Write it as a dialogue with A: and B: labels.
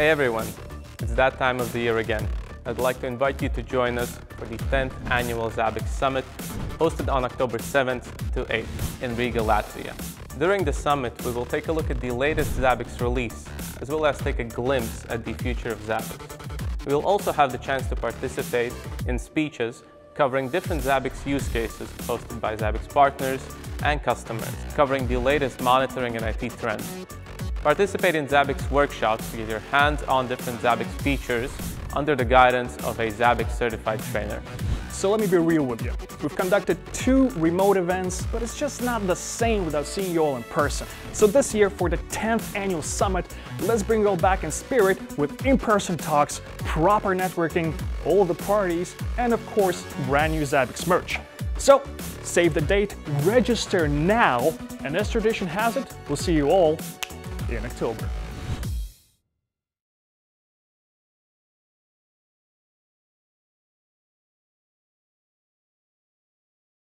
A: Hey everyone, it's that time of the year again. I'd like to invite you to join us for the 10th annual Zabbix Summit, hosted on October 7th to 8th in Riga, Latvia. During the summit, we will take a look at the latest Zabbix release, as well as take a glimpse at the future of Zabbix. We will also have the chance to participate in speeches covering different Zabbix use cases hosted by Zabbix partners and customers, covering the latest monitoring and IT trends. Participate in Zabbix workshops to get your hands on different Zabbix features under the guidance of a Zabbix certified trainer.
B: So let me be real with you. We've conducted two remote events, but it's just not the same without seeing you all in person. So this year, for the 10th annual summit, let's bring you all back in spirit with in-person talks, proper networking, all the parties, and of course, brand new Zabbix merch. So save the date, register now, and as tradition has it, we'll see you all in October.